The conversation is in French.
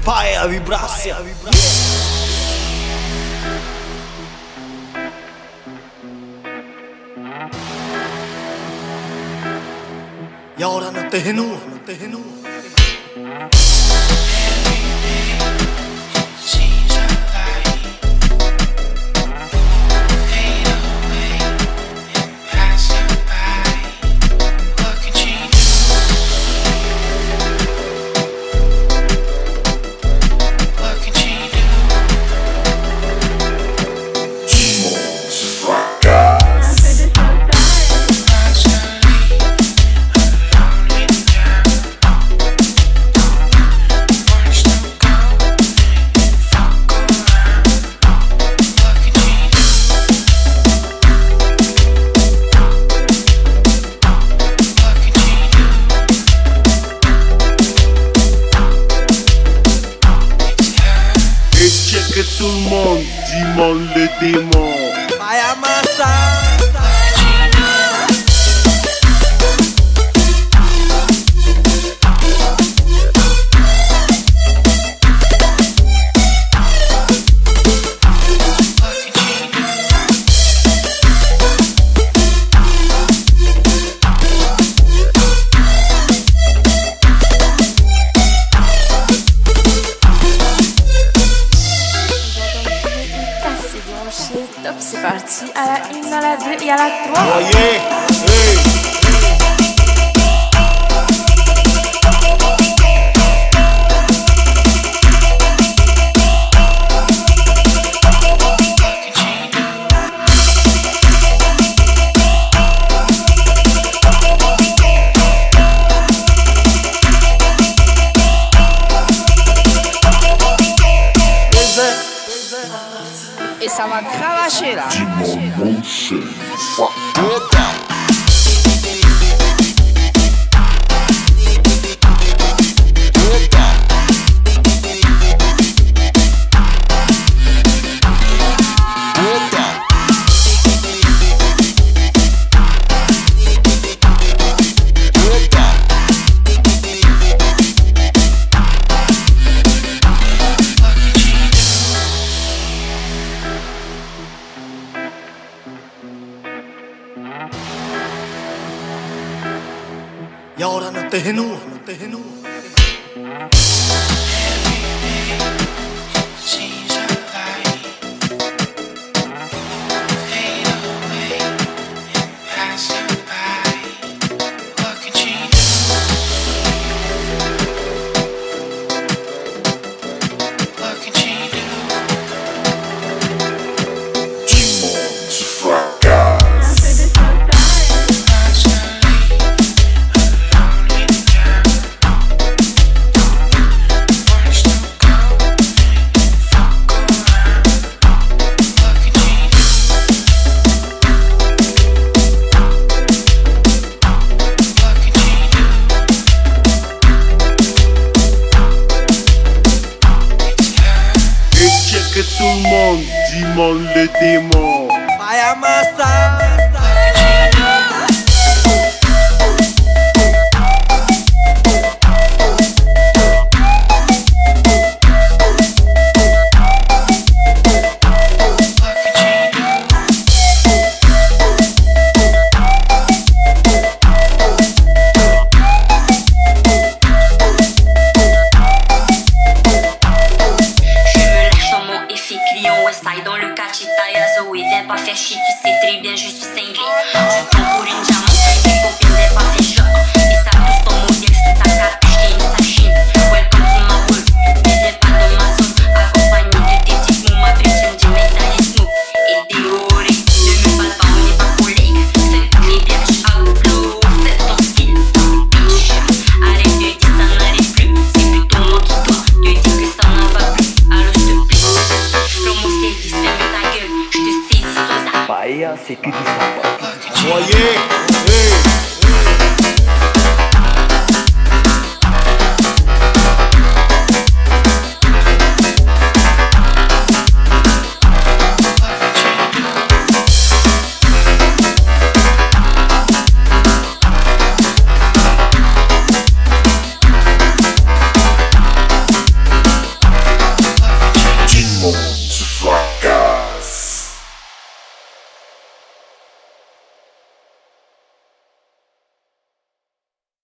Pai, a vibração. E agora no terreno, no terreno. Simon, Simon le démon. si à la 1, à la 2 et à la 3. ça m'a cravaché là. ahora no terreno, no terreno. Demon, le démon. I am a star. dans le Kachita Yazoé. Viens pas faire chier, tu sais très bien, je suis cinglé. Tu pour une diamant, une copine, viens pas faire chier. Satan, c'est Voyez.